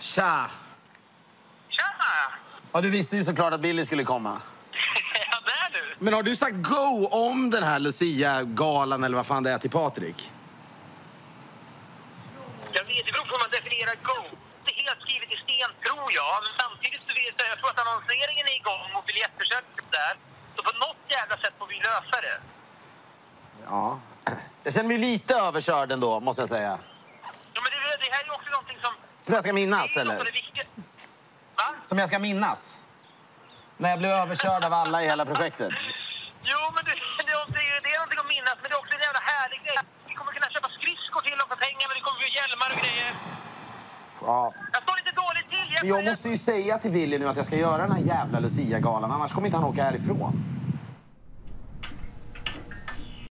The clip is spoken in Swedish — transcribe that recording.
Tja! Tja! Ja, du visste ju såklart att Billy skulle komma. Ja, där du! Men har du sagt go om den här Lucia-galan eller vad fan det är till Patrik? Jag vet, det beror på hur man definierar go. Det är helt skrivet i sten, tror jag. Men samtidigt så vet jag, jag tror att annonseringen är igång och biljettförsäljningen där. Så på något jävla sätt får vi lösa det. Ja. Jag känner mig lite överkörd ändå, måste jag säga. Ja, men det, det här är ju också någonting som... Som jag ska minnas, eller? Va? Som jag ska minnas? När jag blev överkörd av alla i hela projektet? Jo, men det, det, det, det är någonting att minnas, men det är också en jävla härlig grej. Vi kommer kunna köpa skridskor till dem för pengar, men det kommer bli hjälmar och grejer. Ja. Jag står lite dåligt till. Men jag måste ju säga till Billy nu att jag ska göra den här jävla Lucia-galan, annars kommer inte han åka härifrån.